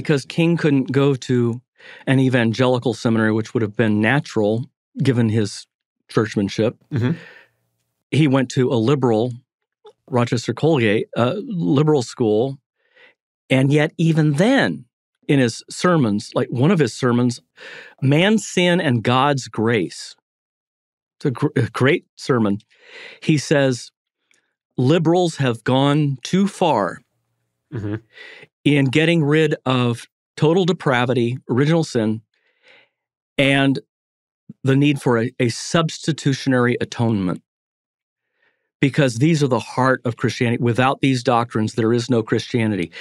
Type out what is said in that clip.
because King couldn't go to an evangelical seminary, which would have been natural given his churchmanship. Mhm. He went to a liberal, Rochester Colgate, a liberal school. And yet, even then, in his sermons, like one of his sermons, Man's Sin and God's Grace, it's a, gr- a great sermon. He says, Liberals have gone too far Mhm. in getting rid of total depravity, original sin, and the need for a, a substitutionary atonement. Because these are the heart of Christianity. Without these doctrines, there is no Christianity.